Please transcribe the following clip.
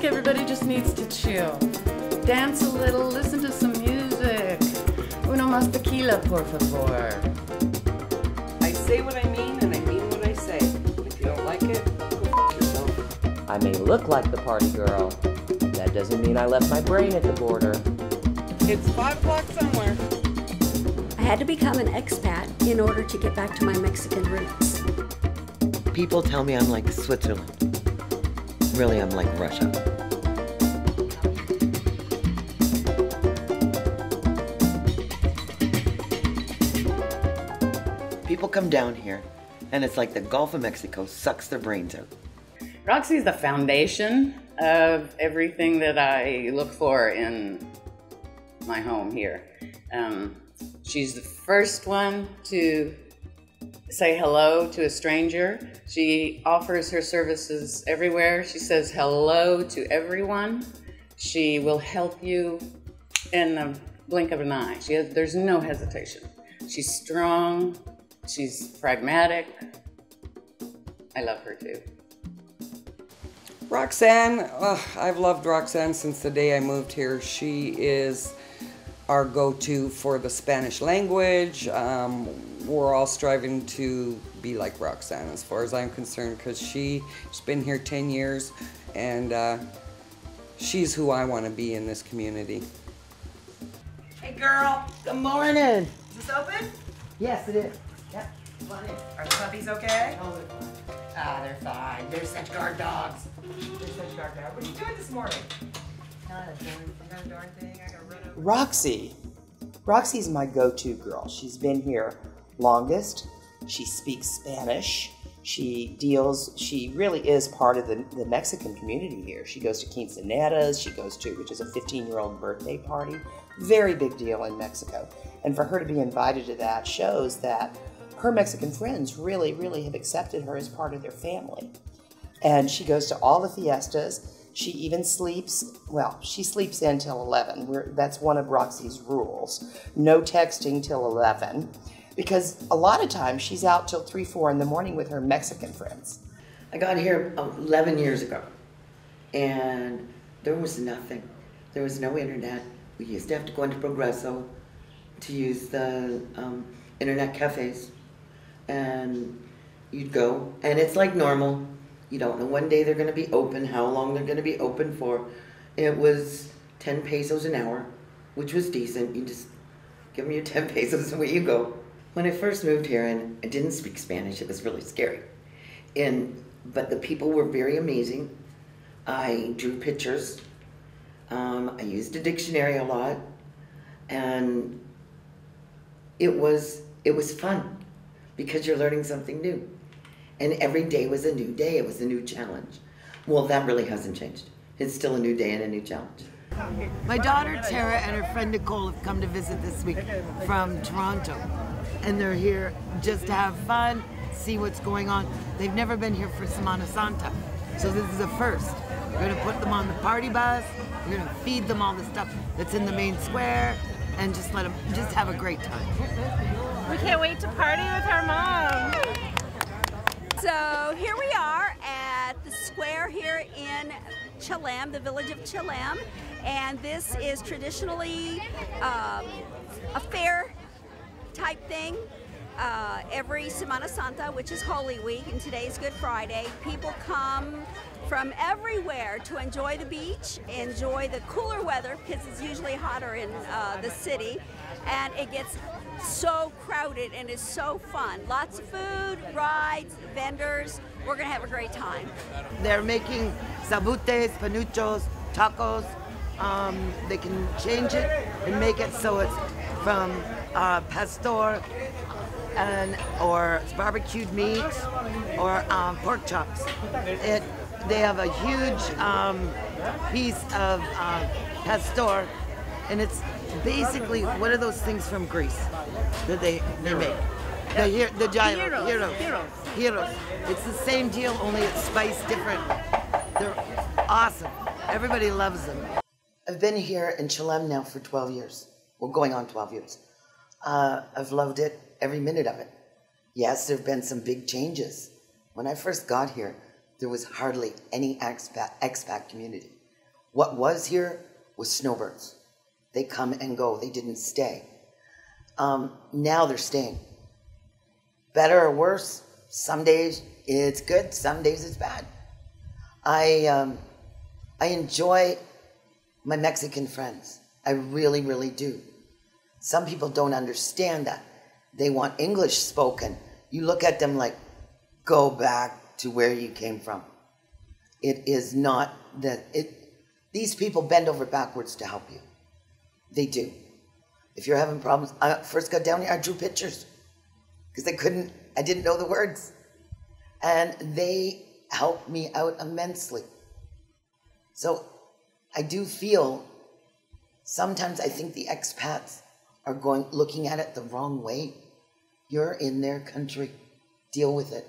think everybody just needs to chill. Dance a little, listen to some music. Uno más tequila, por favor. I say what I mean and I mean what I say. If you don't like it, go f yourself. I may look like the party girl. That doesn't mean I left my brain at the border. It's five o'clock somewhere. I had to become an expat in order to get back to my Mexican roots. People tell me I'm like Switzerland. Really, I'm like Russia. People come down here, and it's like the Gulf of Mexico sucks their brains out. Roxy is the foundation of everything that I look for in my home here. Um, she's the first one to say hello to a stranger. She offers her services everywhere. She says hello to everyone. She will help you in the blink of an eye. She has, there's no hesitation. She's strong. She's pragmatic. I love her too. Roxanne, ugh, I've loved Roxanne since the day I moved here. She is our go-to for the Spanish language. Um, we're all striving to be like Roxanne as far as I'm concerned because she's been here 10 years and uh, she's who I want to be in this community. Hey, girl. Good morning. Is this open? Yes, it is. Yep. Come on in. Are the puppies okay? Ah, they're fine. They're such guard dogs. They're such guard dogs. What are you doing this morning? Roxy. Roxy's my go to girl. She's been here longest. She speaks Spanish. She deals, she really is part of the, the Mexican community here. She goes to quinceaneras, she goes to, which is a 15 year old birthday party. Very big deal in Mexico. And for her to be invited to that shows that her Mexican friends really, really have accepted her as part of their family. And she goes to all the fiestas. She even sleeps, well, she sleeps in till 11. We're, that's one of Roxy's rules. No texting till 11. Because a lot of times she's out till 3, 4 in the morning with her Mexican friends. I got here 11 years ago, and there was nothing. There was no internet. We used to have to go into Progreso to use the um, internet cafes, and you'd go, and it's like normal. You don't know when day they're going to be open, how long they're going to be open for. It was 10 pesos an hour, which was decent. You just give them your 10 pesos and away you go. When I first moved here and I didn't speak Spanish, it was really scary. And but the people were very amazing. I drew pictures. Um, I used a dictionary a lot, and it was it was fun because you're learning something new. And every day was a new day. It was a new challenge. Well, that really hasn't changed. It's still a new day and a new challenge. My daughter Tara and her friend Nicole have come to visit this week from Toronto. And they're here just to have fun, see what's going on. They've never been here for Semana Santa. So this is a first. We're gonna put them on the party bus. We're gonna feed them all the stuff that's in the main square and just let them just have a great time. We can't wait to party with our mom. So here we are at the square here in Chelem, the village of Chelem, and this is traditionally um, a fair type thing. Uh, every Semana Santa, which is Holy Week, and today is Good Friday, people come from everywhere to enjoy the beach, enjoy the cooler weather because it's usually hotter in uh, the city, and it gets so crowded and it's so fun. Lots of food, rides, vendors. We're gonna have a great time. They're making sabutes, panuchos, tacos. Um, they can change it and make it so it's from uh, pastor and or barbecued meat or um, pork chops. It they have a huge um, piece of uh, pastor, and it's basically what are those things from Greece that they they make? The hero, the gyro, Gyros, heroes, gyros. heroes. It's the same deal, only it's spiced different. They're awesome. Everybody loves them. I've been here in Chelem now for 12 years. Well, going on 12 years. Uh, I've loved it, every minute of it. Yes, there have been some big changes. When I first got here, there was hardly any expat, expat community. What was here was snowbirds. They come and go, they didn't stay. Um, now they're staying. Better or worse, some days it's good, some days it's bad. I, um, I enjoy my Mexican friends. I really, really do. Some people don't understand that. They want English spoken. You look at them like, go back to where you came from. It is not that it these people bend over backwards to help you. They do. If you're having problems, I first got down here, I drew pictures because I couldn't, I didn't know the words. And they helped me out immensely. So I do feel sometimes I think the expats are going looking at it the wrong way. You're in their country. Deal with it.